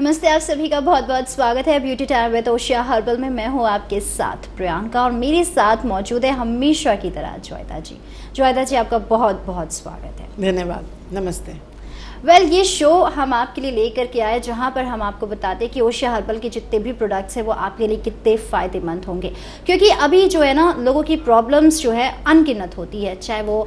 नमस्ते, आप सभी का बहुत बहुत स्वागत है beauty time with Oshea herbal में मैं हूँ आपके साथ प्रियंका और मेरे साथ मौजूद है हमेशा की तरह ज्वेता जी। ज्वेता जी, आपका बहुत बहुत स्वागत है। धन्यवाद। नमस्ते। वेल well, ये शो हम आपके लिए लेकर के आए जहाँ पर हम आपको बताते हैं कि ओशिया हर्बल के जितने भी प्रोडक्ट्स हैं वो आपके लिए कितने फ़ायदेमंद होंगे। क्योंकि अभी जो है ना लोगों की प्रॉब्लम्स जो है अनगिनत होती है चाहे वो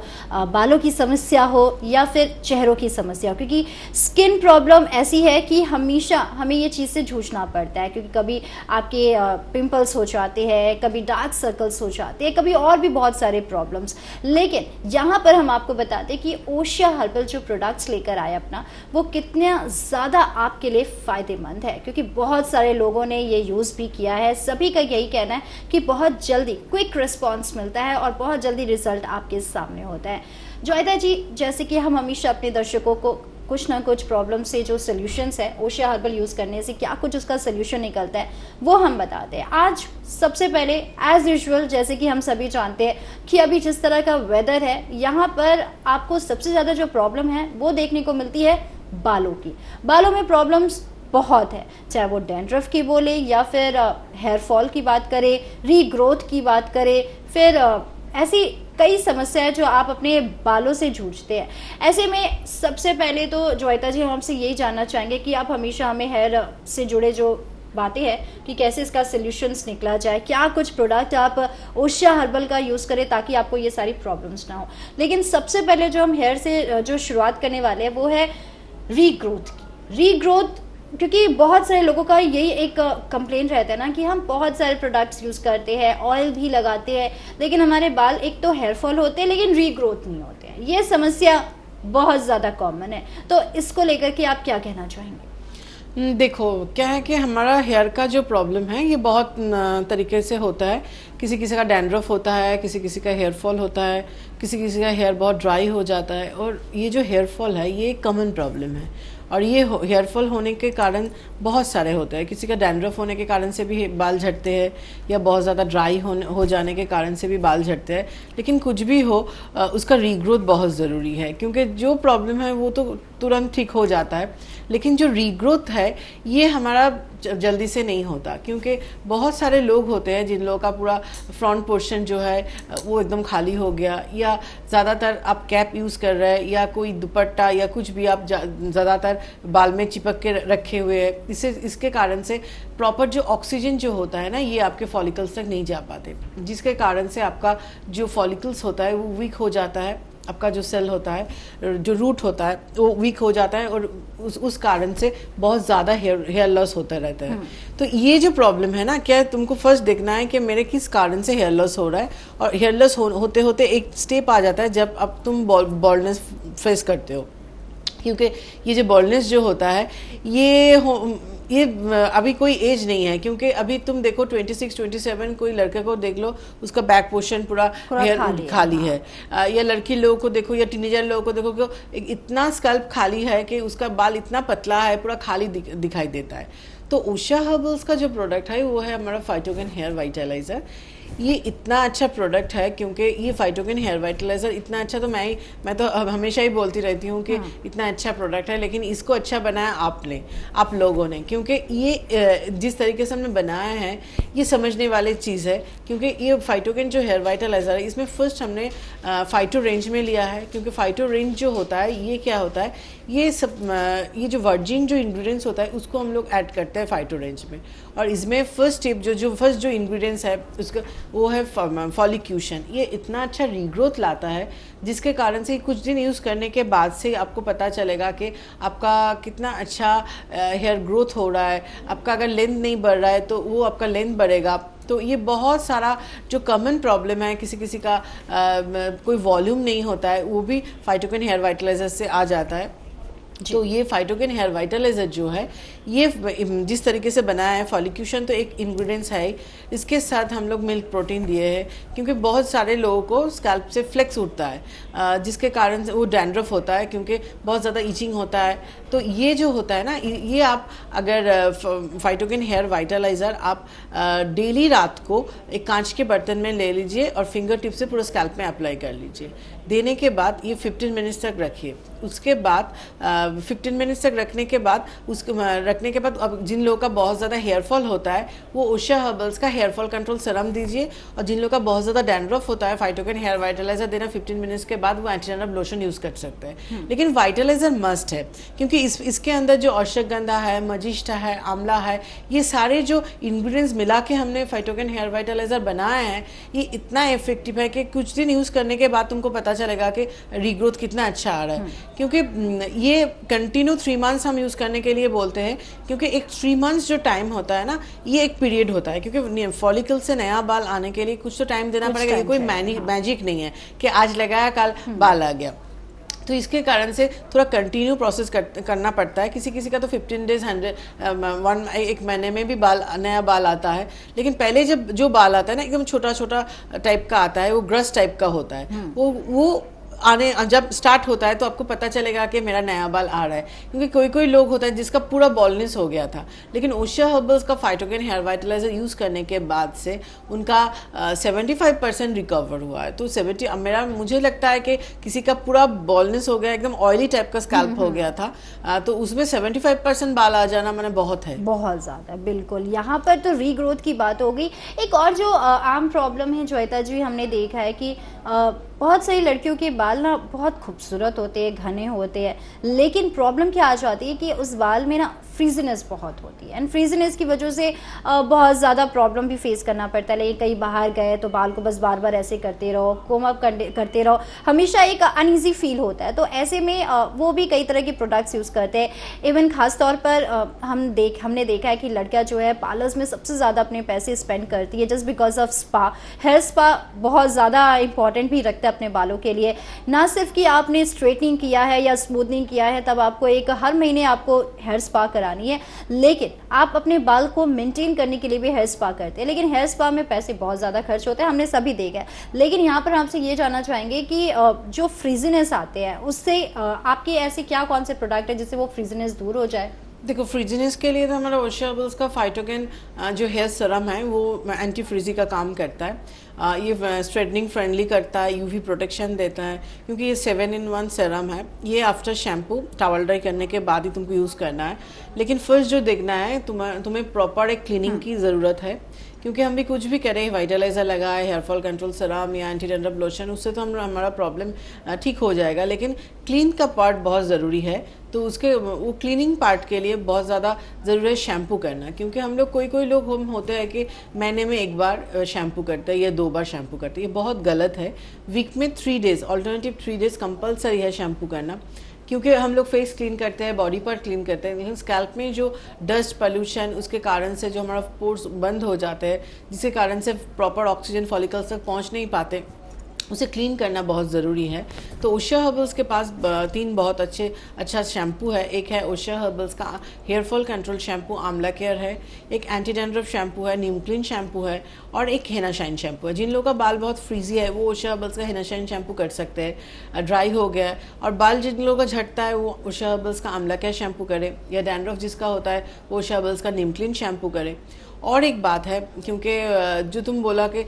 बालों की समस्या हो या फिर चेहरों की समस्या हो। क्योंकि स्किन प्रॉब्लम ऐसी है कि हमेशा हमें ये चीज़ से जूझना पड़ता है क्योंकि कभी आपके पिम्पल्स हो जाते हैं कभी डार्क सर्कल्स हो जाते हैं कभी और भी बहुत सारे प्रॉब्लम्स लेकिन यहाँ पर हम आपको बताते हैं कि ओशिया हर्बल जो प्रोडक्ट्स लेकर आया अपना वो कितना ज़्यादा आपके लिए फ़ायदेमंद है। क्योंकि बहुत सारे लोगों ने ये यूज़ भी किया है। सभी का यही कहना है कि बहुत जल्दी क्विक रिस्पॉन्स मिलता है और बहुत जल्दी रिज़ल्ट आपके सामने होता है। जोयदा जी, जैसे कि हम हमेशा अपने दर्शकों को कुछ ना कुछ प्रॉब्लम से जो सोल्यूशंस है ओशिया हर्बल यूज़ करने से क्या कुछ उसका सोल्यूशन निकलता है, वो हम बताते हैं। आज सबसे पहले एज यूजल जैसे कि हम सभी जानते हैं कि अभी जिस तरह का वेदर है, यहाँ पर आपको सबसे ज़्यादा जो प्रॉब्लम है, वो देखने को मिलती है बालों की। बालों में प्रॉब्लम्स बहुत है, चाहे वो डेंड्रफ की बोले या फिर हेयर फॉल की बात करें रीग्रोथ की बात करें, फिर ऐसी कई समस्याएँ जो आप अपने बालों से जूझते हैं। ऐसे में सबसे पहले तो जोयता जी, हम आपसे यही जानना चाहेंगे कि आप हमेशा हमें हेयर से जुड़े जो बातें हैं कि कैसे इसका सोल्यूशंस निकला जाए, क्या कुछ प्रोडक्ट आप ओशिया हर्बल का यूज़ करें ताकि आपको ये सारी प्रॉब्लम्स ना हो। लेकिन सबसे पहले जो हम हेयर से, जो शुरुआत करने वाले हैं वो है रीग्रोथ की। रीग्रोथ क्योंकि बहुत सारे लोगों का यही एक कंप्लेन रहता है ना कि हम बहुत सारे प्रोडक्ट्स यूज़ करते हैं ऑयल भी लगाते हैं, लेकिन हमारे बाल एक तो हेयर फॉल होते हैं, लेकिन रीग्रोथ नहीं होते हैं। ये समस्या बहुत ज़्यादा कॉमन है। तो इसको लेकर के आप क्या कहना चाहेंगे? देखो, क्या है कि हमारा हेयर का जो प्रॉब्लम है, ये बहुत तरीके से होता है। किसी किसी का डैंड्रफ होता है किसी किसी का हेयर फॉल होता है किसी किसी का हेयर बहुत ड्राई हो जाता है, और ये जो हेयर फॉल है, ये कॉमन प्रॉब्लम है। और ये हेयर फॉल होने के कारण बहुत सारे होते हैं। किसी का डैंड्रफ होने के कारण से भी बाल झड़ते हैं, या बहुत ज़्यादा ड्राई हो हो जाने के कारण से भी बाल झड़ते हैं। लेकिन कुछ भी हो उसका रीग्रोथ बहुत ज़रूरी है, क्योंकि जो प्रॉब्लम है वो तो तुरंत ठीक हो जाता है। लेकिन जो रीग्रोथ है, ये हमारा जल्दी से नहीं होता। क्योंकि बहुत सारे लोग होते हैं जिन लोगों का पूरा फ्रंट पोर्शन जो है, वो एकदम खाली हो गया। या ज़्यादातर आप कैप यूज़ कर रहे हैं, या कोई दुपट्टा, या कुछ भी आप ज़्यादातर बाल में चिपक के रखे हुए हैं। इससे, इसके कारण से प्रॉपर जो ऑक्सीजन जो होता है ना, ये आपके फॉलिकल्स तक नहीं जा पाते। जिसके कारण से आपका जो फॉलिकल्स होता है, वो वीक हो जाता है। आपका जो सेल होता है जो रूट होता है वो वीक हो जाता है और उस उस कारण से बहुत ज़्यादा हेयर हेयर लॉस होता रहता है। हम्म। तो ये जो प्रॉब्लम है ना क्या तुमको फ़र्स्ट देखना है कि मेरे किस कारण से हेयर लॉस हो रहा है? और हेयर लॉस हो, होते होते एक स्टेप आ जाता है जब अब तुम बॉल्डनेस फेस करते हो। क्योंकि ये जो बॉल्डनेस जो होता है ये हो, ये अभी कोई एज नहीं है क्योंकि अभी तुम देखो 26, 27 कोई लड़के को देख लो उसका बैक पोर्शन पूरा हेयर खाली, खाली है, है। या लड़की लोगों को देखो या टीनेजर लोगों को देखो कि इतना स्कल्प खाली है कि उसका बाल इतना पतला है पूरा खाली दिखाई देता है। तो उषा हर्बल्स का जो प्रोडक्ट है वो है हमारा फाइटोगन हेयर वाइटलाइजर ये इतना अच्छा प्रोडक्ट है क्योंकि ये फाइटोकिन हेयर वाइटलाइजर इतना अच्छा तो मैं मैं तो हमेशा ही बोलती रहती हूँ कि हाँ। इतना अच्छा प्रोडक्ट है लेकिन इसको अच्छा बनाया आपने आप लोगों ने क्योंकि ये जिस तरीके से हमने बनाया है ये समझने वाली चीज़ है क्योंकि ये फाइटोकिन जो हेयर वाइटलाइजर है इसमें फ़र्स्ट हमने फाइटो रेंज में लिया है क्योंकि फाइटो रेंज जो होता है ये क्या होता है ये सब ये जो वर्जिन जो इंग्रेडिएंट्स होता है उसको हम लोग ऐड करते हैं फाइटो रेंज में। और इसमें फ़र्स्ट स्टेप जो जो फ़र्स्ट जो इंग्रेडिएंट्स है उसका वो है फॉलिक्यूशन ये इतना अच्छा रीग्रोथ लाता है जिसके कारण से कुछ दिन यूज़ करने के बाद से आपको पता चलेगा कि आपका कितना अच्छा हेयर ग्रोथ हो रहा है। आपका अगर लेंथ नहीं बढ़ रहा है तो वो आपका लेंथ बढ़ेगा। तो ये बहुत सारा जो कॉमन प्रॉब्लम है किसी किसी का आ, कोई वॉल्यूम नहीं होता है वो भी फाइटोकिन हेयर वाइटलाइजर से आ जाता है। तो ये फाइटोकिन हेयर वाइटलाइजर जो है, ये जिस तरीके से बनाया है फॉलिक्यूशन तो एक इंग्रेडिएंट्स है इसके साथ हम लोग मिल्क प्रोटीन दिए हैं, क्योंकि बहुत सारे लोगों को स्कैल्प से फ्लेक्स उठता है। जिसके कारण वो डैंड्रफ होता है, क्योंकि बहुत ज़्यादा ईचिंग होता है। तो ये जो होता है ना ये आप अगर फाइटोकिन हेयर वाइटलाइज़र आप डेली रात को एक कांच के बर्तन में ले लीजिए और फिंगर टिप से पूरा स्कैल्प में अप्लाई कर लीजिए। देने के बाद ये 15 मिनट्स तक रखिए। उसके बाद 15 मिनट्स तक रखने के बाद उसके रखने के बाद अब जिन लोगों का बहुत ज़्यादा हेयर फॉल होता है वो उषा हर्बल्स का हेयर फॉल कंट्रोल सिरम दीजिए और जिन लोगों का बहुत ज़्यादा डैंड्रफ होता है फाइटोकेन हेयर वाइटलाइजर देना फिफ्टीन मिनट्स के बाद वो एंटीडेंड्रफ लोशन यूज़ कर सकते हैं हम्म। लेकिन वाइटलाइजर मस्ट है क्योंकि इस इसके अंदर जो अश्वगंधा है मजिष्ठा है आंवला है ये सारे जो इंग्रीडियंट्स मिला के हमने फाइटोकेन हेयर वाइटलाइजर बनाए हैं ये इतना इफ़ेक्टिव है कि कुछ दिन यूज़ करने के बाद तुमको पता चलेगा कि रीग्रोथ कितना अच्छा आ रहा है हम्म। क्योंकि ये कंटिन्यू थ्री मंथ्स हम यूज़ करने के लिए बोलते हैं क्योंकि एक थ्री मंथ्स जो टाइम होता है ना ये एक पीरियड होता है क्योंकि फॉलिकल से नया बाल आने के लिए कुछ तो टाइम देना पड़ेगा कोई मैजिक हाँ। नहीं है कि आज लगाया कल हम्म। बाल आ गया तो इसके कारण से थोड़ा कंटिन्यू प्रोसेस कर, करना पड़ता है किसी किसी का तो फिफ्टीन डेज़ हंड्रेड वन एक महीने में भी बाल नया बाल आता है लेकिन पहले जब जो बाल आता है ना एकदम छोटा छोटा टाइप का आता है वो ग्रस टाइप का होता है हम्म। वो वो आने जब स्टार्ट होता है तो आपको पता चलेगा कि मेरा नया बाल आ रहा है। क्योंकि कोई कोई लोग होता है जिसका पूरा बॉलनेस हो गया था। लेकिन ओशा हर्बल्स का फाइटोगेन हेयर वाइटलाइजर यूज़ करने के बाद से उनका सेवेंटी फाइव परसेंट रिकवर हुआ है। तो सेवेंटी मेरा मुझे लगता है कि किसी का पूरा बॉलनेस हो गया एकदम ऑयली टाइप का स्कैल्प हम्म, हो हम्म। गया था। आ, तो उसमें सेवेंटी फाइव परसेंट बाल आ जाना मैंने बहुत है। बहुत ज़्यादा बिल्कुल। यहाँ पर तो रीग्रोथ की बात होगी। एक और जो आम प्रॉब्लम है ज्वेता जी हमने देखा है कि बहुत सारी लड़कियों के बाल ना बहुत खूबसूरत होते हैं, घने होते हैं, लेकिन प्रॉब्लम क्या आ जाती है कि उस बाल में ना फ्रीजनेस बहुत होती है। एंड फ्रीजनेस की वजह से बहुत ज़्यादा प्रॉब्लम भी फेस करना पड़ता है। लेकिन कहीं बाहर गए तो बाल को बस बार बार ऐसे करते रहो कोम अप करते रहो। हमेशा एक अनईजी फील होता है। तो ऐसे में वो भी कई तरह के प्रोडक्ट्स यूज़ करते हैं। इवन ख़ास तौर पर हम देख, हमने देखा है कि लड़कियाँ जो है पार्लर्स में सबसे ज़्यादा अपने पैसे स्पेंड करती है just because of spa hair spa बहुत ज़्यादा इंपॉर्टेंट भी रखता है अपने बालों के लिए। ना सिर्फ़ कि आपने स्ट्रेटनिंग किया है या स्मूदनिंग किया है, तब आपको एक हर महीने आपको हेयर स्पा करानी है। लेकिन आप अपने बाल को मेंटेन करने के लिए भी हेयर स्पा करते हैं। लेकिन हेयर स्पा में पैसे बहुत ज़्यादा खर्च होते हैं, हमने सभी देखा है। लेकिन यहाँ पर आपसे ये जानना चाहेंगे कि जो फ्रीजीनेस आते हैं, उससे आपके ऐसे क्या कौन से प्रोडक्ट है जिससे वो फ्रीजीनेस दूर हो जाए? देखो फ्रिजनेस के लिए तो हमारा ओशियाबल्स का फाइटोगेन जो हेयर सरम है वो एंटी फ्रिजी का काम करता है। ये स्ट्रेटनिंग फ्रेंडली करता है यूवी प्रोटेक्शन देता है क्योंकि ये सेवन इन वन सरम है। ये आफ्टर शैम्पू टावल ड्राई करने के बाद ही तुमको यूज़ करना है। लेकिन फ़र्स्ट जो देखना है तुम्हें तुम्हें प्रॉपर एक क्लीनिंग हाँ। की ज़रूरत है। क्योंकि हम भी कुछ भी करें वाइटलाइजर लगाए हेयर फॉल कंट्रोल सराम या एंटी डेंड्रफ लोशन उससे तो हम, हमारा प्रॉब्लम ठीक हो जाएगा। लेकिन क्लीन का पार्ट बहुत ज़रूरी है तो उसके, वो क्लीनिंग पार्ट के लिए बहुत ज़्यादा ज़रूरी है शैम्पू करना। क्योंकि हम लोग कोई कोई लोग हम होते हैं कि महीने में एक बार शैम्पू करते हैं या दो बार शैम्पू करते हैं। ये बहुत गलत है। वीक में three days alternative three days compulsory है शैम्पू करना। क्योंकि हम लोग फेस क्लीन करते हैं बॉडी पर क्लीन करते हैं। लेकिन स्कैल्प में जो डस्ट पॉल्यूशन उसके कारण से जो हमारा पोर्स बंद हो जाते हैं, जिसके कारण से प्रॉपर ऑक्सीजन फॉलिकल्स तक पहुँच नहीं पाते। उसे क्लीन करना बहुत ज़रूरी है। तो उषा हर्बल्स के पास तीन बहुत अच्छे अच्छा शैम्पू है। एक है उषा हर्बल्स का hair fall control shampoo amla care है। एक एंटी डेंड्रफ शैम्पू है नीम क्लीन शैम्पू है और एक हेना शाइन शैम्पू है। जिन लोगों का बाल बहुत फ्रीजी है, वो उषा हर्बल्स का हेना शाइन शैम्पू कर सकते हैं। ड्राई हो गया है और बाल जिन लोगों का झटता है, वो उषा हर्बल्स का आमला केयर शैम्पू करे या डैंड्रफ जिसका होता है, वो उषा हर्बल्स का नीम क्लीन शैम्पू करे। और एक बात है क्योंकि जो तुम बोला कि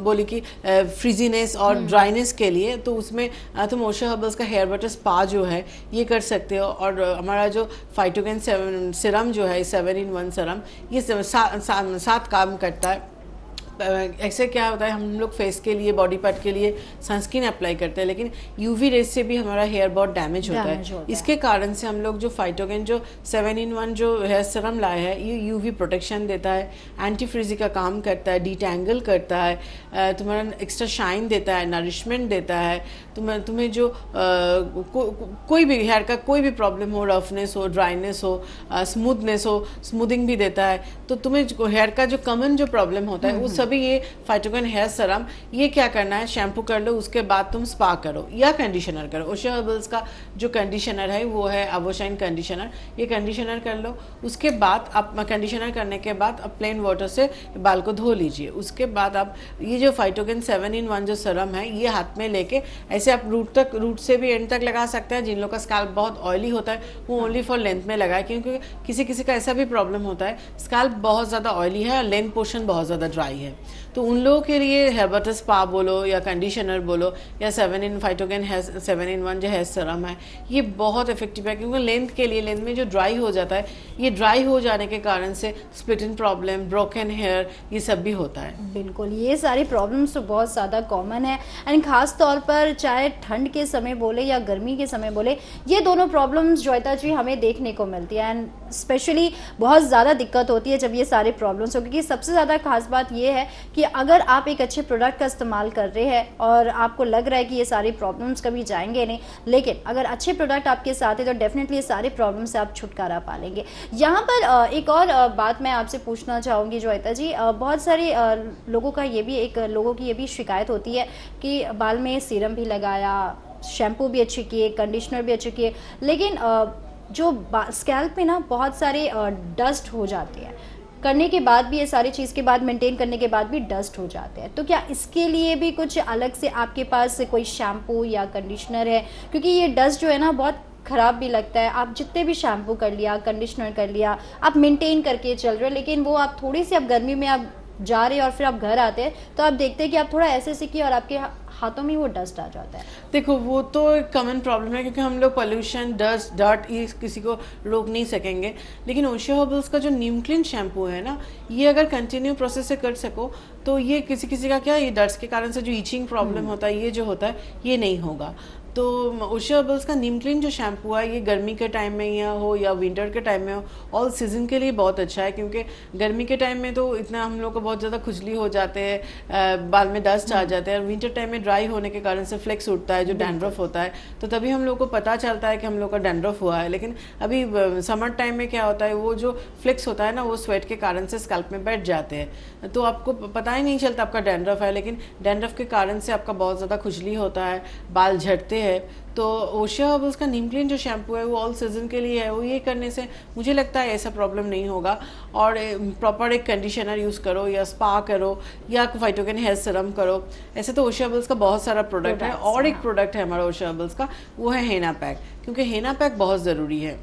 बोली कि फ्रिजीनेस और ड्राइनेस हम्म। के लिए तो उसमें तुम ओशा हर्बल्स का हेयर बटर स्पा जो है ये कर सकते हो और हमारा जो फाइटोगेन सिरम जो है सेवन इन वन सिरम ये सात सा, सा, काम करता है ऐसे क्या होता है हम लोग फेस के लिए बॉडी पार्ट के लिए सनस्क्रीन अप्लाई करते हैं लेकिन यूवी रेस से भी हमारा हेयर बहुत डैमेज होता है होता इसके कारण से हम लोग जो फाइटोगेन जो सेवन इन वन जो हेयर सरम लाए हैं ये यूवी प्रोटेक्शन देता है एंटी फ्रिजी का काम करता है डिटेंगल करता है तुम्हारा एक्स्ट्रा शाइन देता है नरिशमेंट देता है तुम्हें तुम्हें जो को, कोई भी हेयर का कोई भी प्रॉब्लम हो रफनेस हो ड्राइनेस हो स्मूथनेस हो स्मूदिंग भी देता है तो तुम्हें हेयर का जो कॉमन जो प्रॉब्लम होता है वो हम्म, हम्म। सब भी ये फाइटोगन हेयर सरम ये क्या करना है? शैम्पू कर लो, उसके बाद तुम स्पा करो या कंडीशनर करो। ओशा हर्बल्स का जो कंडीशनर है, वो है अवोशाइन कंडीशनर ये कंडीशनर कर लो, उसके बाद आप कंडीशनर करने के बाद आप प्लेन वाटर से बाल को धो लीजिए। उसके बाद आप, ये जो फाइटोगन सेवन इन वन जो सरम है, ये हाथ में लेके ऐसे आप रूट तक रूट से भी एंड तक लगा सकते हैं। जिन लोग का स्कैल्प बहुत ऑयली होता है, वो ओनली फॉर लेंथ में लगाए, क्योंकि किसी किसी का ऐसा भी प्रॉब्लम होता है स्कैल्प बहुत ज़्यादा ऑयली है और लेंथ पोर्शन बहुत ज़्यादा ड्राई है। तो उन लोगों के लिए हेयर बटर स्पा बोलो या कंडीशनर बोलो या सेवन इन फाइटोगेन है सेवन इन वन जो है सरम है, ये बहुत इफ़ेक्टिव है क्योंकि लेंथ के लिए लेंथ में जो ड्राई हो जाता है, ये ड्राई हो जाने के कारण से स्प्लिट इन प्रॉब्लम ब्रोकन हेयर ये सब भी होता है। बिल्कुल, ये सारी प्रॉब्लम्स तो बहुत ज़्यादा कॉमन है। एंड ख़ास तौर पर चाहे ठंड के समय बोले या गर्मी के समय बोले, ये दोनों प्रॉब्लम्स जोयता जी हमें देखने को मिलती है। एंड स्पेशली बहुत ज़्यादा दिक्कत होती है जब ये सारे प्रॉब्लम्स हो, क्योंकि सबसे ज़्यादा खास बात ये है कि अगर आप एक अच्छे प्रोडक्ट का इस्तेमाल कर रहे हैं और आपको लग रहा है कि ये सारी प्रॉब्लम्स कभी जाएँगे नहीं, लेकिन अगर अच्छे प्रोडक्ट आपके साथ है तो डेफिनेटली ये सारे प्रॉब्लम से आप छुटकारा पा लेंगे यहाँ पर एक और बात मैं आपसे पूछना चाहूँगी जोयता जी बहुत सारे लोगों का ये भी एक, लोगों की ये भी शिकायत होती है कि बाल में सीरम भी लगाया शैम्पू भी अच्छे किए कंडीशनर भी अच्छे किए, लेकिन जो स्कैल्प पे ना बहुत सारे डस्ट हो जाते हैं। करने के बाद भी, ये सारी चीज़ के बाद मेंटेन करने के बाद भी डस्ट हो जाते हैं। तो क्या इसके लिए भी कुछ अलग से आपके पास कोई शैम्पू या कंडीशनर है? क्योंकि ये डस्ट जो है ना, बहुत ख़राब भी लगता है। आप जितने भी शैम्पू कर लिया कंडीशनर कर लिया, आप मेंटेन करके चल रहे हो, लेकिन वो आप थोड़ी सी, आप गर्मी में आप जा रहे हैं और फिर आप घर आते हैं तो आप देखते हैं कि आप थोड़ा ऐसे सीखिए और आपके हाथों में वो डस्ट आ जाता है। देखो वो तो एक कॉमन प्रॉब्लम है क्योंकि हम लोग पॉल्यूशन डस्ट डर्ट ये किसी को रोक नहीं सकेंगे। लेकिन ओशिया हर्बल्स का जो नीम क्लीन शैम्पू है ना ये अगर कंटिन्यू प्रोसेस से कर सको तो ये किसी किसी का क्या ये डस्ट के कारण से जो ईचिंग प्रॉब्लम हम्म। होता है ये जो होता है ये नहीं होगा। तो ओशा हर्बल्स का नीम क्लीन जो शैम्पू है ये गर्मी के टाइम में या हो या विंटर के टाइम में हो ऑल सीज़न के लिए बहुत अच्छा है क्योंकि गर्मी के टाइम में तो इतना हम लोग को बहुत ज़्यादा खुजली हो जाते हैं बाल में डस्ट आ हम्म। जाते हैं और विंटर टाइम में ड्राई होने के कारण से फ्लेक्स उठता है जो डैंड्रफ होता है तो तभी हम लोग को पता चलता है कि हम लोग का डैंड्रफ हुआ है लेकिन अभी समर टाइम में क्या होता है वो जो फ्लेक्स होता है ना वो स्वेट के कारण से स्कल्प में बैठ जाते हैं तो आपको पता ही नहीं चलता आपका डैंड्रफ है लेकिन डैंड्रफ के कारण से आपका बहुत ज़्यादा खुजली होता है बाल झड़ते हैं तो ओशिया हर्बल्स का नीम क्लीन जो शैम्पू है वो ऑल सीज़न के लिए है वो ये करने से मुझे लगता है ऐसा प्रॉब्लम नहीं होगा। और प्रॉपर एक कंडीशनर यूज़ करो या स्पा करो या फाइटोकन हेयर सिरम करो। ऐसे तो ओशिया हर्बल्स का बहुत सारा प्रोडक्ट है और एक प्रोडक्ट है हमारा ओशिया हर्बल्स का वो है हेना पैक क्योंकि हेना पैक बहुत ज़रूरी है।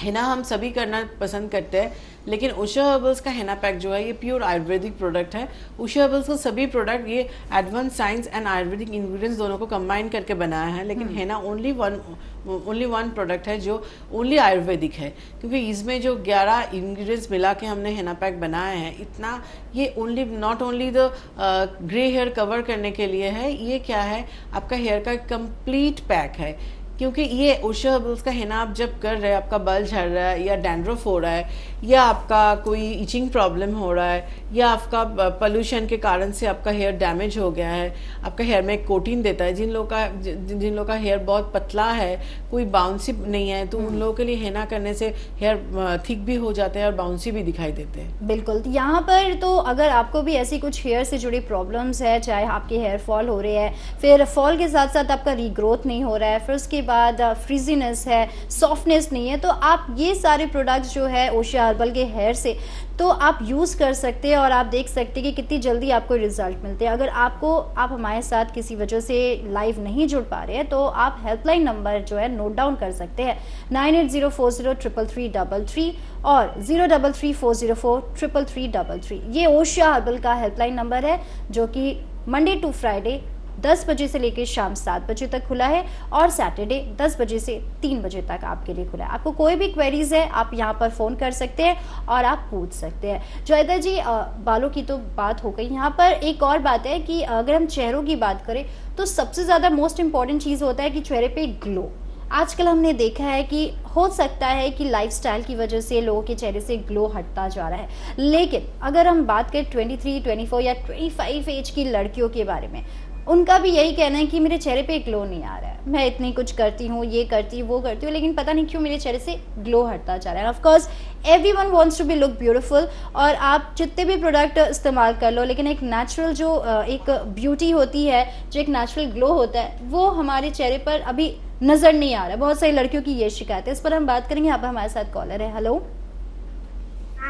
हेना हम सभी करना पसंद करते हैं लेकिन उषा हर्बल्स का हेना पैक जो है ये प्योर आयुर्वेदिक प्रोडक्ट है उषा हर्बल्स का सभी प्रोडक्ट ये advance science and ayurvedic ingredients दोनों को कंबाइन करके बनाया है लेकिन henna only one only one product है जो ओनली आयुर्वेदिक है क्योंकि इसमें जो 11 इंग्रेडिएंट्स मिला के हमने हेना पैक बनाया है इतना ये only not only the grey hair cover करने के लिए है ये क्या है आपका हेयर का कंप्लीट पैक है क्योंकि ये ओशा हर्बल्स का हेना आप जब कर रहे हैं आपका बल झड़ रहा है या डैंड्रफ हो रहा है या आपका कोई इचिंग प्रॉब्लम हो रहा है या आपका पोल्यूशन के कारण से आपका हेयर डैमेज हो गया है आपका हेयर में एक कोटिन देता है जिन लोगों का जिन लोगों का हेयर बहुत पतला है कोई बाउंसी नहीं है तो उन हम्म। लोगों के लिए हेना करने से हेयर थिक भी हो जाते हैं और बाउंसी भी दिखाई देते हैं बिल्कुल यहाँ पर तो अगर आपको भी ऐसी कुछ हेयर से जुड़ी प्रॉब्लम्स है चाहे आपके हेयर फॉल हो रहे हैं फिर फॉल के साथ साथ आपका रीग्रोथ नहीं हो रहा है फिर उसके बाद फ्रीजीनेस है सॉफ्टनेस नहीं है तो आप ये सारे प्रोडक्ट्स जो है ओशिया हर्बल के हेयर से तो आप यूज़ कर सकते हैं और आप देख सकते हैं कि कितनी जल्दी आपको रिज़ल्ट मिलते हैं। अगर आपको, आप हमारे साथ किसी वजह से लाइव नहीं जुड़ पा रहे हैं तो आप हेल्पलाइन नंबर जो है नोट डाउन कर सकते हैं। Nine eight zero four zero triple three double three और zero double three four zero four triple three double three. ये ओशिया हर्बल का हेल्पलाइन नंबर है, जो कि मंडे टू फ्राइडे 10 बजे से लेकर शाम सात बजे तक खुला है और सैटरडे 10 बजे से 3 बजे तक आपके लिए खुला है। आपको कोई भी क्वेरीज है आप यहाँ पर फ़ोन कर सकते हैं और आप पूछ सकते हैं। जयदा जी बालों की तो बात हो गई। यहाँ पर एक और बात है कि अगर हम चेहरों की बात करें तो सबसे ज़्यादा मोस्ट इंपॉर्टेंट चीज़ होता है कि चेहरे पे ग्लो आजकल हमने देखा है कि हो सकता है कि लाइफस्टाइल की वजह से लोगों के चेहरे से ग्लो हटता जा रहा है। लेकिन अगर हम बात करें 23, 24 या 25 एज की लड़कियों के बारे में उनका भी यही कहना है कि मेरे चेहरे पे ग्लो नहीं आ रहा है। मैं इतनी कुछ करती हूँ ये करती हूँ वो करती हूँ लेकिन पता नहीं क्यों मेरे चेहरे से ग्लो हटता जा रहा है। Of course everyone wants to be look beautiful और आप जितने भी प्रोडक्ट इस्तेमाल कर लो लेकिन एक नेचुरल जो एक ब्यूटी होती है जो एक नेचुरल ग्लो होता है वो हमारे चेहरे पर अभी नज़र नहीं आ रहा है। बहुत सारी लड़कियों की ये शिकायत है। इस पर हम बात करेंगे। यहाँ पर हमारे साथ कॉलर है। हेलो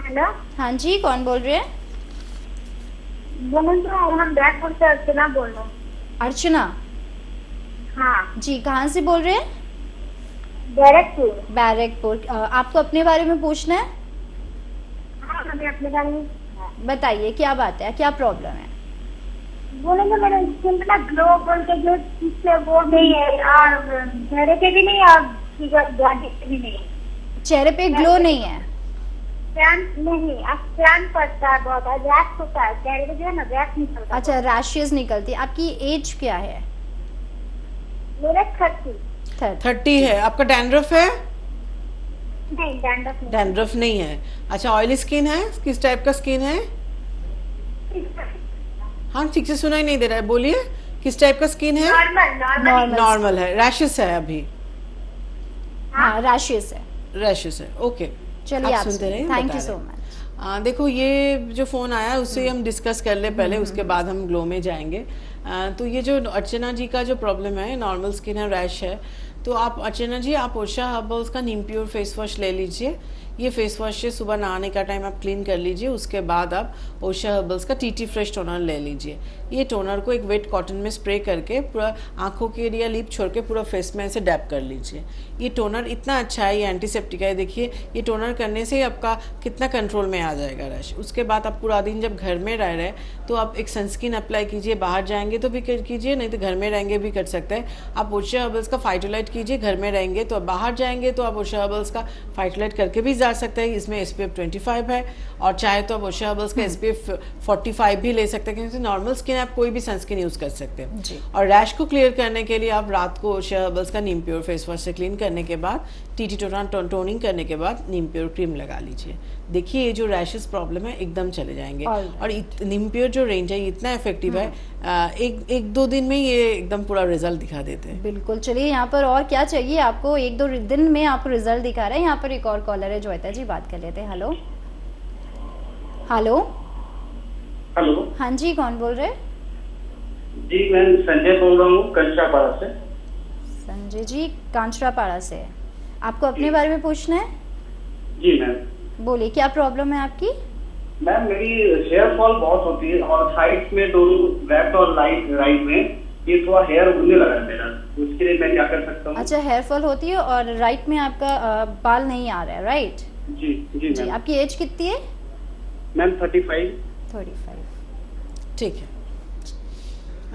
हेलो हाँ जी कौन बोल रहे हैं? बोल रहे हैं। अर्चना? हाँ। जी कहाँ से बोल रहे हैं? बैरकपुर। बैरकपुर। आपको अपने बारे में पूछना है? हाँ अपने बारे में बताइए क्या बात है? क्या प्रॉब्लम है? बोलेंगे मेरे स्किन पे ना ग्लो बोल के जो चीज़ है वो नहीं है और चेहरे पे भी नहीं और पे भी नहीं है। चेहरे पे ग्लो नहीं है? टैन नहीं अब टैन पड़ता है बहुत रैश होता है चेहरे जो है ना रैश निकलता अच्छा रैशेज निकलती है। आपकी एज क्या है? मेरे थर्टी थर्टी है। आपका डैंड्रफ है? नहीं डैंड्रफ नहीं। डैंड्रफ नहीं है। अच्छा ऑयली स्किन है? किस टाइप का स्किन है? हाँ ठीक से सुनाई नहीं दे रहा है। बोलिए किस टाइप का स्किन है? नॉर्मल नॉर्मल है। रैशेस है अभी। हाँ। रैशेज है। रैशेस है। ओके चलिए आप सुनते रहे थैंक यू सो मच आ, देखो ये जो फ़ोन आया उससे हम डिस्कस कर ले पहले उसके बाद हम ग्लो में जाएँगे। आ, तो ये जो अर्चना जी का जो प्रॉब्लम है नॉर्मल स्किन है रैश है तो आप अर्चना जी आप ओशा हर्बल्स का नीम प्योर फेस वॉश ले लीजिए। ये फेस वॉश से सुबह नहाने का टाइम आप क्लीन कर लीजिए। उसके बाद आप ओशा हर्बल्स का टी टी फ्रेश टोनर ले लीजिए। ये टोनर को एक वेट कॉटन में स्प्रे करके पूरा आँखों के एरिया लिप छोड़ के पूरा फेस में ऐसे डैप कर लीजिए। ये टोनर इतना अच्छा है, ये एंटीसेप्टिक है। देखिए, ये टोनर करने से आपका कितना कंट्रोल में आ जाएगा रश उसके बाद आप पूरा दिन जब घर में रह रहे तो आप एक सनस्क्रीन अप्लाई कीजिए। बाहर जाएँगे तो भी कर- कीजिए, नहीं तो घर में रहेंगे भी कर सकते हैं। आप ओशा हर्बल्स का फाइटोलाइट कीजिए, घर में रहेंगे तो बाहर जाएँगे तो आप ओशा हर्बल्स का फाइटोलाइट करके भी जा सकते हैं इसमें एस पी है और चाहे तो आप ओशा हर्बल्स का एस पी फोर्टी फाइव भी ले सकते हैं क्योंकि नॉर्मल स्किन आप कोई भी सनस्क्रीन यूज़ कर सकते हैं। और रैश को क्लियर करने के लिए आप रात को ओशा हर्बल्स का नीम प्योर फेस वॉश से क्लीन करने के बाद टी टोना टोनिंग करने के बाद नीम प्योर क्रीम लगा लीजिए। देखिए ये जो रैशेस प्रॉब्लम है एकदम चले जाएँगे. और इत- नीम प्योर जो रेंज है इतना इफ़ेक्टिव है आ, एक एक दो दिन में ये एकदम पूरा रिज़ल्ट दिखा देते हैं। बिल्कुल। चलिए यहाँ पर और क्या चाहिए? आपको एक दो दिन में आपको रिज़ल्ट दिखा रहे हैं। यहाँ पर एक और कॉलर है जोयता जी बात कर लेते हैं। हेलो हेलो हेलो हाँ जी कौन बोल रहे हैं? जी मैं संजय बोल रहा हूँ कंचरापाड़ा से। संजय जी कांचरापाड़ा से। आपको अपने बारे में पूछना है? जी मैम। बोलिए क्या प्रॉब्लम है आपकी? मैम मेरी हेयर फॉल बहुत होती है और साइड में दोनों लेफ़्ट और राइट राइट में ये थोड़ा हेयर उड़ने लगा है मेरा। उसके लिए मैं क्या कर सकता हूँ? अच्छा हेयर फॉल होती है और राइट में आपका बाल नहीं आ रहा है राइट जी जी जी आपकी एज कितनी है? Ma'am thirty five thirty five ठीक है।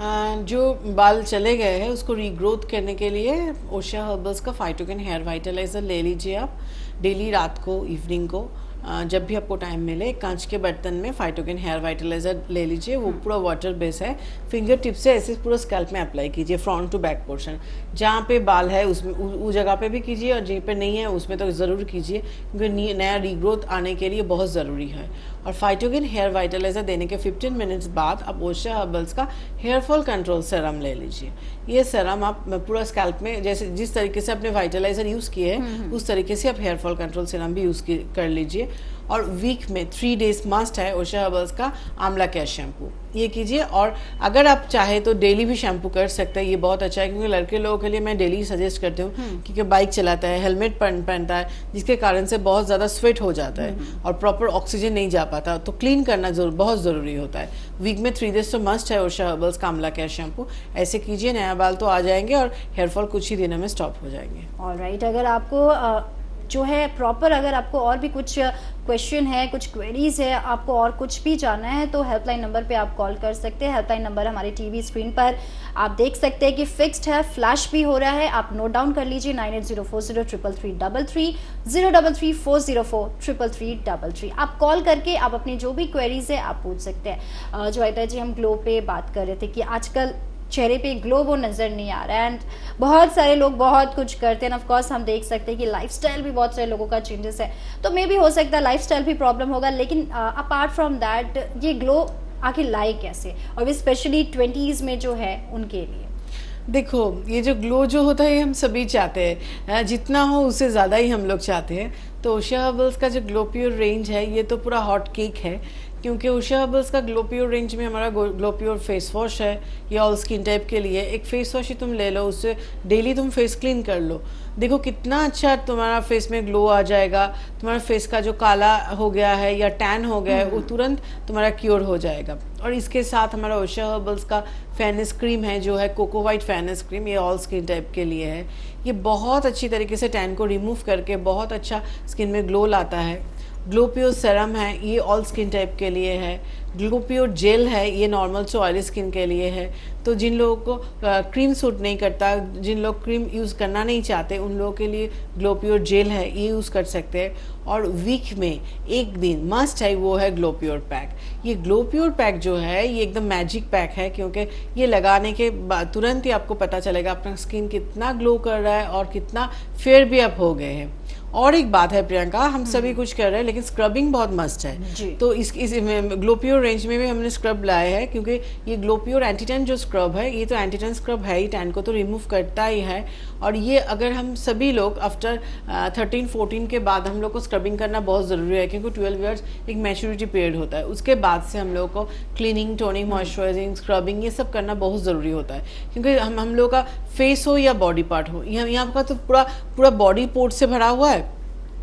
आ, जो बाल चले गए हैं उसको रीग्रोथ करने के लिए ओशा हर्बल्स का फाइटोकेन हेयर वाइटलाइजर ले लीजिए आप। डेली रात को इवनिंग को जब भी आपको टाइम मिले कांच के बर्तन में फाइटोगेन हेयर वाइटलाइजर ले लीजिए वो पूरा वाटर बेस है। फिंगर टिप से ऐसे पूरा स्कैल्प में अप्लाई कीजिए फ्रंट टू बैक पोर्शन जहाँ पे बाल है उसमें उस जगह पे भी कीजिए और जहीं पे नहीं है उसमें तो ज़रूर कीजिए क्योंकि नया रीग्रोथ आने के लिए बहुत ज़रूरी है। और फाइटोगिन हेयर वाइटलाइजर देने के 15 मिनट्स बाद आप ओशा हर्बल्स का हेयर फॉल कंट्रोल सेरम ले लीजिए। ये सेरम आप पूरा स्कैल्प में जैसे जिस तरीके से आपने वाइटलाइजर यूज़ किए हैं उस तरीके से आप हेयर फॉल कंट्रोल सेरम भी यूज़ कर लीजिए। और वीक में थ्री डेज़ मस्ट है ओशा हर्बल्स का आंवला कैश शैम्पू ये कीजिए और अगर आप चाहे तो डेली भी शैम्पू कर सकते हैं ये बहुत अच्छा है क्योंकि लड़के लोगों के लिए मैं डेली सजेस्ट करती हूँ क्योंकि बाइक चलाता है हेलमेट पहन पहनता है जिसके कारण से बहुत ज़्यादा स्वेट हो जाता है और प्रॉपर ऑक्सीजन नहीं जा पाता। तो क्लीन करना ज़रूर बहुत ज़रूरी होता है। वीक में थ्री डेज़ तो मस्ट है ओशा हर्बल्स का आंवला कैश शैम्पू ऐसे कीजिए नया बाल तो आ जाएँगे और हेयरफॉल कुछ ही दिनों में स्टॉप हो जाएँगे। और राइट अगर आपको जो है प्रॉपर अगर आपको और भी कुछ क्वेश्चन है, कुछ क्वेरीज है, आपको और कुछ भी जानना है तो हेल्पलाइन नंबर पे आप कॉल कर सकते हैं। हेल्पलाइन नंबर हमारे टीवी स्क्रीन पर। आप देख सकते हैं कि फिक्स्ड है फ्लैश भी हो रहा है। आप नोट डाउन कर लीजिए nine eight zero four zero triple three double three zero double three four zero four triple three double three आप कॉल करके आप अपनी जो भी क्वेरीज है, आप पूछ सकते हैं। जो जी, हम ग्लो पे बात कर रहे थे कि आजकल चेहरे पे ग्लो वो नज़र नहीं आ रहा है। एंड बहुत सारे लोग बहुत कुछ करते हैं ऑफ़ कोर्स हम देख सकते हैं कि लाइफस्टाइल भी बहुत सारे लोगों का चेंजेस है। तो मे भी हो सकता है लाइफस्टाइल भी प्रॉब्लम होगा, लेकिन अपार्ट फ्रॉम दैट ये ग्लो आखिर लाए कैसे? और स्पेशली ट्वेंटीज़ में जो है उनके लिए। देखो, ये जो ग्लो जो होता है, ये हम सभी चाहते हैं। जितना हो उससे ज़्यादा ही हम लोग चाहते हैं। तो ओशा हर्बल्स का जो ग्लो प्योर रेंज है, ये तो पूरा हॉट केक है। क्योंकि ओशा हर्बल्स का ग्लो प्योर रेंज में हमारा ग्लो प्योर फेस वॉश है ये ऑल स्किन टाइप के लिए एक फेस वॉश ही तुम ले लो उससे डेली तुम फेस क्लीन कर लो। देखो कितना अच्छा तुम्हारा फेस में ग्लो आ जाएगा तुम्हारा फेस का जो काला हो गया है या टैन हो गया है वो तुरंत तुम्हारा क्योर हो जाएगा। और इसके साथ हमारा ओशा हर्बल्स का फेनिस क्रीम है जो है कोको वाइट फेनिस क्रीम ये ऑल स्किन टाइप के लिए है। ये बहुत अच्छी तरीके से टैन को रिमूव करके बहुत अच्छा स्किन में ग्लो लाता है। ग्लोपियो सेरम है, ये ऑल स्किन टाइप के लिए है। ग्लूपियोर जेल है, ये नॉर्मल से ऑयली स्किन के लिए है। तो जिन लोगों को क्रीम सूट नहीं करता, जिन लोग क्रीम यूज़ करना नहीं चाहते, उन लोगों के लिए ग्लोपियोर जेल है, ये यूज़ कर सकते हैं। और वीक में एक दिन मस्ट है वो है ग्लोपियोर पैक ये ग्लोपियोर पैक जो है, ये एकदम मैजिक पैक है, क्योंकि ये लगाने के बाद तुरंत ही आपको पता चलेगा अपना स्किन कितना ग्लो कर रहा है और कितना फेयर भी आप हो गए हैं। और एक बात है प्रियंका हम सभी कुछ कर रहे हैं लेकिन स्क्रबिंग बहुत मस्ट है। तो इस, इस ग्लोपियोर रेंज में भी हमने स्क्रब लाए हैं क्योंकि ये ग्लोपियोर एंटीटैन जो स्क्रब है ये तो एंटीटैन स्क्रब है ही टैन को तो रिमूव करता ही है। और ये अगर हम सभी लोग आफ्टर थर्टीन फोर्टीन के बाद हम लोग को स्क्रबिंग करना बहुत ज़रूरी है क्योंकि ट्वेल्व ईयर्स एक मैच्योरिटी पीरियड होता है। उसके बाद से हम लोग को क्लीनिंग टोनिंग मॉइस्चराइजिंग स्क्रबिंग ये सब करना बहुत ज़रूरी होता है। क्योंकि हम हम लोग का फेस हो या बॉडी पार्ट हो यहाँ यहाँ का तो पूरा पूरा बॉडी पोर्ट से भरा हुआ है।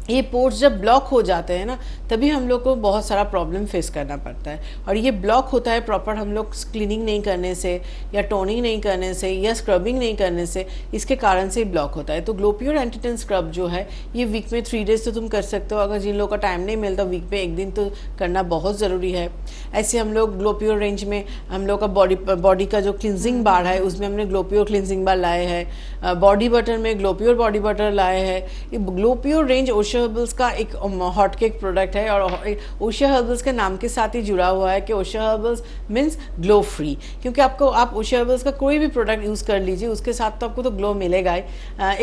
ये पोर्ट्स जब ब्लॉक हो जाते हैं ना, तभी हम लोग को बहुत सारा प्रॉब्लम फेस करना पड़ता है। और ये ब्लॉक होता है प्रॉपर हम लोग क्लीनिंग नहीं करने से, या टोनिंग नहीं करने से, या स्क्रबिंग नहीं करने से, इसके कारण से ब्लॉक होता है। तो ग्लोपियोर एंटीटन स्क्रब जो है, ये वीक में थ्री डेज़ तो तुम कर सकते हो। अगर जिन लोगों का टाइम नहीं मिलता वीक में एक दिन तो करना बहुत ज़रूरी है। ऐसे हम लोग ग्लोपियोर रेंज में, हम लोग का बॉडी बॉडी का जो क्लिनजिंग बार है, उसमें हमने ग्लोपियोर क्लिनजिंग बार लाए हैं। बॉडी बटर में ग्लोपियोर बॉडी बटर लाए हैं। ये ग्लोपियोर रेंज ओशा हर्बल्स का एक हॉट केक प्रोडक्ट है और ओशा हर्बल्स के नाम के साथ ही जुड़ा हुआ है कि Oshea herbals means glow free क्योंकि आपको आप ओशा हर्बल्स का कोई भी प्रोडक्ट यूज़ कर लीजिए उसके साथ तो आपको तो ग्लो मिलेगा ही।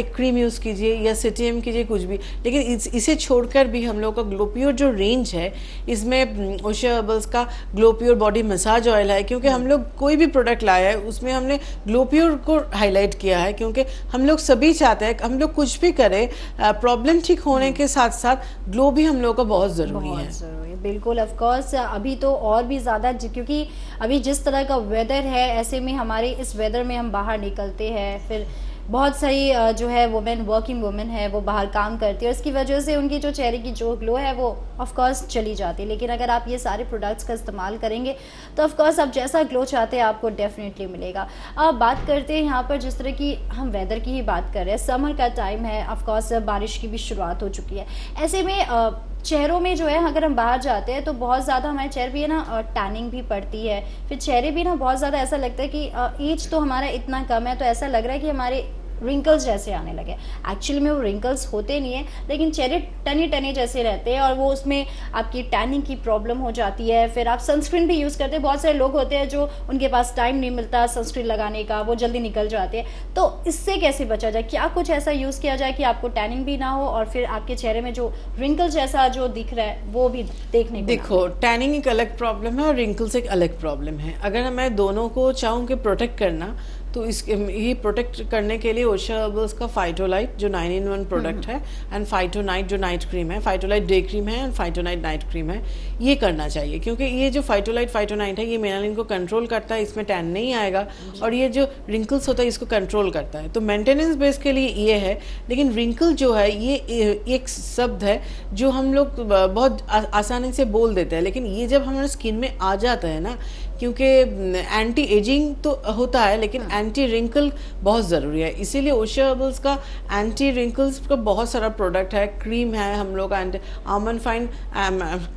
एक क्रीम यूज़ कीजिए या सिटीएम कीजिए कुछ भी। लेकिन इस, इसे छोड़कर भी हम लोग का ग्लोप्योर जो रेंज है इसमें ओशा हर्बल्स का ग्लोप्योर बॉडी मसाज ऑयल है। क्योंकि हम लोग कोई भी प्रोडक्ट लाया है उसमें हमने ग्लोप्योर को हाईलाइट किया है। क्योंकि हम लोग सभी चाहते हैं हम लोग कुछ भी करें प्रॉब्लम ठीक होने के साथ साथ ग्लो भी हम लोगों को बहुत ज़रूरी है। ज़रूरी बिल्कुल ऑफ़ कोर्स अभी तो और भी ज़्यादा क्योंकि अभी जिस तरह का वेदर है ऐसे में हमारे इस वेदर में हम बाहर निकलते हैं फिर बहुत सारी जो है वुमेन वर्किंग वुमेन है, वो बाहर काम करती है और इसकी वजह से उनकी जो चेहरे की जो ग्लो है वो ऑफ़ चली जाती है। लेकिन अगर आप ये सारे प्रोडक्ट्स का इस्तेमाल करेंगे तो ऑफ़ आप जैसा ग्लो चाहते हैं, आपको डेफिनेटली मिलेगा। अब बात करते हैं यहाँ पर जिस तरह की हम वेदर की ही बात कर रहे हैं। समर का टाइम है ऑफकोर्स बारिश की भी शुरुआत हो चुकी है। ऐसे में चेहरों में जो है, अगर हम बाहर जाते हैं तो बहुत ज़्यादा हमारे चेहरे भी है ना टैनिंग भी पड़ती है। फिर चेहरे भी ना, बहुत ज़्यादा ऐसा लगता है कि एज तो हमारा इतना कम है तो ऐसा लग रहा है कि हमारे रिंकल्स जैसे आने लगे। एक्चुअली में वो रिंकल्स होते नहीं है, लेकिन चेहरे टने टने जैसे रहते हैं और वो उसमें आपकी टैनिंग की प्रॉब्लम हो जाती है। फिर आप सनस्क्रीन भी यूज़ करते हैं। बहुत सारे लोग होते हैं जो उनके पास टाइम नहीं मिलता सनस्क्रीन लगाने का, वो जल्दी निकल जाते हैं। तो इससे कैसे बचा जाए? क्या कुछ ऐसा यूज़ किया जाए कि आपको टैनिंग भी ना हो और फिर आपके चेहरे में जो रिंकल जैसा जो दिख रहा है, वो भी देखने देखो टैनिंग एक अलग प्रॉब्लम है और रिंकल्स एक अलग प्रॉब्लम है। अगर मैं दोनों को चाहूँ कि प्रोटेक्ट करना तो इस ये प्रोटेक्ट करने के लिए ओशा हर्बल्स का फाइटोलाइट जो नाइन इन वन प्रोडक्ट है एंड फाइटोनाइट जो नाइट क्रीम है फाइटोलाइट डे क्रीम है एंड फाइटोनाइट नाइट क्रीम है ये करना चाहिए क्योंकि ये जो फाइटोलाइट फाइटोनाइट है ये मेनालिन को कंट्रोल करता है इसमें टैन नहीं आएगा और ये जो रिंकल्स होता है इसको कंट्रोल करता है। तो मेंटेनेंस बेस के लिए ये है लेकिन रिंकल जो है ये एक शब्द है जो हम लोग बहुत आसानी से बोल देते हैं लेकिन ये जब हमारे स्किन में आ जाता है ना क्योंकि एंटी एजिंग तो होता है लेकिन एंटी। रिंकल बहुत ज़रूरी है। इसीलिए ओशिया हर्बल्स का एंटी रिंकल्स का बहुत सारा प्रोडक्ट है। क्रीम है, हम लोग एंटी अमन फाइन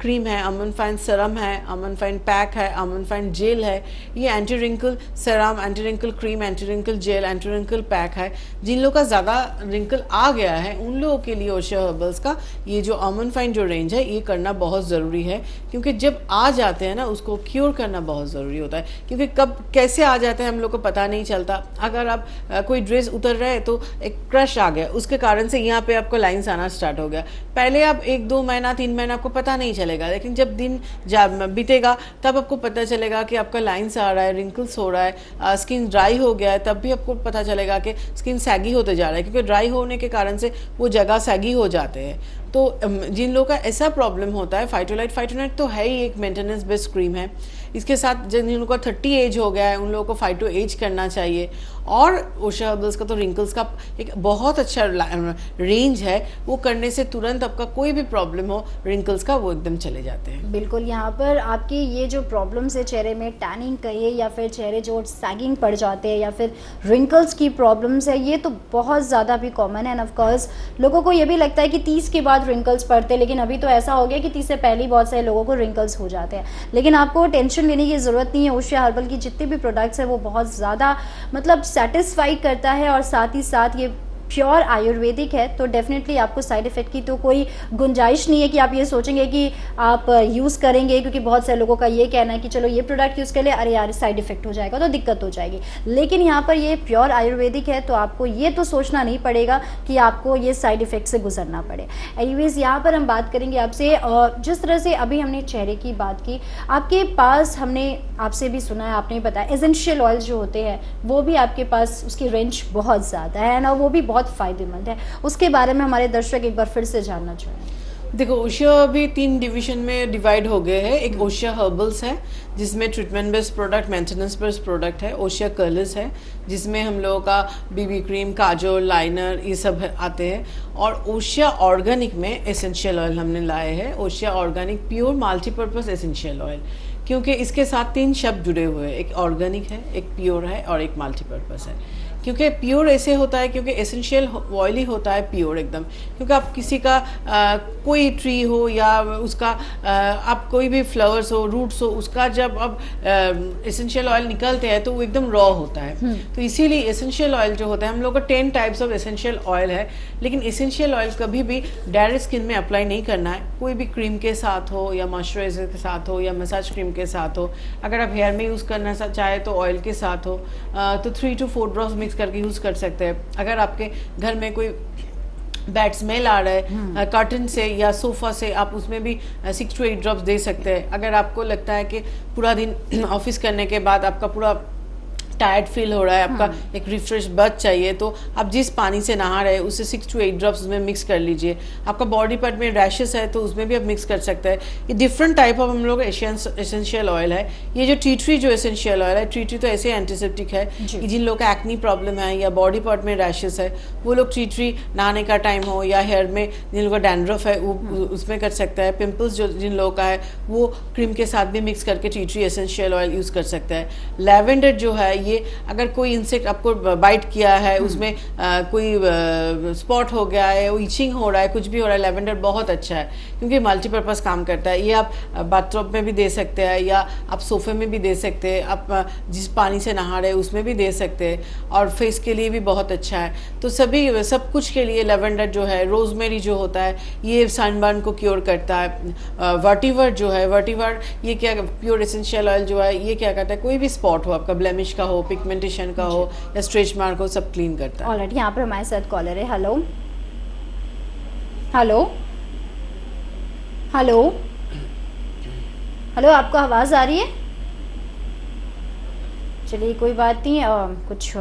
क्रीम है अमन फाइन सरम है अमन फाइन पैक है अमन फाइन जेल है ये anti wrinkle serum anti wrinkle cream anti wrinkle gel anti wrinkle pack है। जिन लोग का ज़्यादा रिंकल आ गया है, उन लोगों के लिए ओशिया हर्बल्स का ये जो अमन फाइन जो रेंज है, ये करना बहुत ज़रूरी है। क्योंकि जब आ जाते हैं ना, उसको क्योर करना बहुत ज़रूरी होता है। क्योंकि कब, कैसे आ जाते हैं हम लोग को पता नहीं चलता। अगर आप कोई ड्रेस उतर रहे तो एक क्रश आ गया। उसके कारण से यहाँ पे आपको लाइन्स आना स्टार्ट हो गया। पहले आप एक दो महीना, तीन महीना आपको पता नहीं चलेगा, लेकिन जब दिन जा बीतेगा, तब आपको पता चलेगा कि आपका लाइन्स आ रहा है रिंकल्स हो रहा है स्किन ड्राई हो गया है, तब भी आपको पता चलेगा कि स्किन सैगी होते जा रहा है, क्योंकि ड्राई होने के कारण से वो जगह सैगी हो जाते हैं। तो जिन लोगों का ऐसा प्रॉब्लम होता है फाइटोलाइट फाइटोनाइट तो है ही एक मेंटेनेंस बेस्ड क्रीम है। इसके साथ जिन जिनको थर्टी एज हो गया है, उन लोगों को फाइव टू एज करना चाहिए। और ओशा हर्बल्स का तो रिंकल्स का एक बहुत अच्छा रेंज है, वो करने से तुरंत आपका कोई भी प्रॉब्लम हो रिंकल्स का वो एकदम चले जाते हैं। बिल्कुल, यहाँ पर आपकी ये जो प्रॉब्लम्स है, चेहरे में टैनिंग कहिए या फिर चेहरे जो सैगिंग पड़ जाते हैं या फिर रिंकल्स की प्रॉब्लम्स है, ये तो बहुत ज़्यादा भी कॉमन है। एंड ऑफकोर्स लोगों को ये भी लगता है कि तीस के बाद रिंकल्स पड़ते हैं, लेकिन अभी तो ऐसा हो गया कि तीस से पहले बहुत सारे लोगों को रिंकल्स हो जाते हैं। लेकिन आपको टेंशन लेने की ज़रूरत नहीं है ओशिया हर्बल की जितने भी प्रोडक्ट्स हैं, वो बहुत ज़्यादा मतलब सेटिस्फाई करता है और साथ ही साथ ये प्योर आयुर्वेदिक है तो डेफिनेटली आपको साइड इफ़ेक्ट की तो कोई गुंजाइश नहीं है कि आप ये सोचेंगे कि आप यूज़ करेंगे, क्योंकि बहुत सारे लोगों का ये कहना है कि चलो ये प्रोडक्ट यूज़ कर ले, अरे यार साइड इफ़ेक्ट हो जाएगा तो दिक्कत हो जाएगी। लेकिन यहाँ पर ये प्योर आयुर्वेदिक है तो आपको ये तो सोचना नहीं पड़ेगा कि आपको ये साइड इफ़ेक्ट से गुजरना पड़े। एनीवेज यहाँ पर हम बात करेंगे आपसे जिस तरह से अभी हमने चेहरे की बात की, आपके पास हमने, आपसे भी सुना है, आपने बताया एजेंशियल ऑयल जो होते हैं, वो भी आपके पास, उसकी रेंज बहुत ज़्यादा है ना वो भी बहुत बहुत फ़ायदेमंद है। उसके बारे में हमारे दर्शक एक बार फिर से जानना चाहें। देखो, ओशिया अभी तीन डिवीज़न में डिवाइड हो गए हैं। एक ओशिया हर्बल्स है, जिसमें treatment based product maintenance based product है। ओशिया कर्ल्स है, जिसमें हम लोगों का बीबी क्रीम काजोल लाइनर ये सब आते हैं। और ओशिया ऑर्गेनिक में एसेंशियल ऑयल हमने लाए हैं। Oshea organic pure multipurpose essential oil क्योंकि इसके साथ तीन शब्द जुड़े हुए हैं। एक ऑर्गेनिक है, एक प्योर है और एक मल्टीपर्पज़ है। क्योंकि प्योर ऐसे होता है क्योंकि एसेंशियल ऑयल ही होता है प्योर एकदम। क्योंकि आप किसी का आ, कोई ट्री हो या उसका आ, आप कोई भी फ्लावर्स हो रूट्स हो उसका जब अब एसेंशियल ऑयल निकलते हैं तो वो एकदम रॉ होता है। हम्म। तो इसीलिए एसेंशियल ऑयल जो होता है हम लोग का ten types of essential oil है लेकिन एसेंशियल ऑयल कभी भी डायरेक्ट स्किन में अप्लाई नहीं करना है। कोई भी क्रीम के साथ हो या मॉइस्चराइजर के साथ हो या मसाज क्रीम के साथ हो अगर आप हेयर में यूज़ करना चाहे तो ऑयल के साथ हो तो three to four drops mix करके यूज़ कर सकते हैं अगर आपके घर में कोई बैड स्मेल आ रहा है कर्टन हम्म। से या सोफा से आप उसमें भी सिक्स टू एट ड्रॉप्स दे सकते हैं अगर आपको लगता है कि पूरा दिन ऑफ़िस करने के बाद आपका पूरा टायर्ड फील हो रहा है आपका हाँ। एक रिफ्रेश बच चाहिए तो आप जिस पानी से नहा रहे हैं उसे सिक्स टू एट ड्रॉप्स उसमें मिक्स कर लीजिए। आपका बॉडी पार्ट में रैशेस है तो उसमें भी आप मिक्स कर सकते हैं। ये डिफरेंट टाइप ऑफ़ हम लोग एसेंशियल ऑयल है। ये जो टी ट्री जो एसेंशियल ऑयल है टी ट्री तो ऐसे एंटीसेप्टिक है कि जिन लोग का एक्नी प्रॉब्लम है या बॉडी पार्ट में रैशेस है वो लोग टी ट्री नहाने का टाइम हो या हेयर में जिन लोगों का डैंड्रफ है वो हाँ। उसमें कर सकता है। पिम्पल्स जो जिन लोगों का है वो क्रीम के साथ भी मिक्स करके tea tree essential oil use कर सकता है। लेवेंडर जो है ये अगर कोई इंसेक्ट आपको बाइट किया है हम्म। उसमें आ, कोई स्पॉट हो गया है ईचिंग हो रहा है कुछ भी हो रहा है लेवेंडर बहुत अच्छा है क्योंकि मल्टीपर्पज़ काम करता है। ये आप बाथरूम में भी दे सकते हैं या आप सोफे में भी दे सकते हैं आप जिस पानी से नहा रहे उसमें भी दे सकते हैं और फेस के लिए भी बहुत अच्छा है। तो सभी सब कुछ के लिए लेवेंडर जो है रोजमेरी जो होता है ये सनबर्न को क्योर करता है। वर्टिवर जो है वर्टिवर ये क्या प्योर एसेंशियल ऑयल जो है ये क्या करता है कोई भी स्पॉट हो आपका ब्लेमिश का हो पिगमेंट पिगमेंटेशन का हो या स्ट्रेच मार्क हो सब क्लीन करता है। ऑलरेडी यहाँ पर हमारे साथ कॉलर है। हेलो हेलो हेलो हेलो आपको आवाज़ आ रही है? चलिए कोई बात नहीं आ, कुछ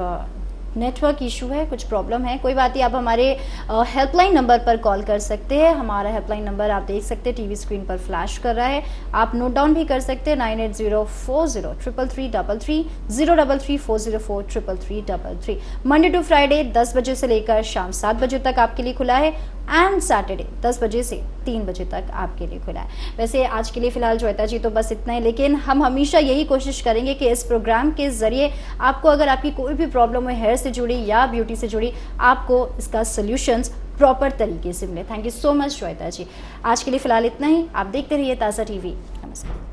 नेटवर्क इशू है, कुछ प्रॉब्लम है। कोई बात नहीं, आप हमारे हेल्पलाइन नंबर पर कॉल कर सकते हैं। हमारा हेल्पलाइन नंबर आप देख सकते हैं, टीवी स्क्रीन पर फ्लैश कर रहा है। आप नोट डाउन भी कर सकते हैं, nine eight zero four zero triple three double three, zero double three four zero four triple three double three. Monday to Friday, दस बजे से लेकर शाम सात बजे तक आपके लिए खुला है। एंड सैटरडे दस बजे से तीन बजे तक आपके लिए खुला है। वैसे आज के लिए फ़िलहाल जोता जी तो बस इतना ही, लेकिन हम हमेशा यही कोशिश करेंगे कि इस प्रोग्राम के ज़रिए आपको अगर आपकी कोई भी प्रॉब्लम हो हेयर से जुड़ी या ब्यूटी से जुड़ी, आपको इसका सोल्यूशंस प्रॉपर तरीके से मिले। Thank you so much Shweta ji. आज के लिए फ़िलहाल इतना ही। आप देखते रहिए ताज़ा टीवी नमस्कार।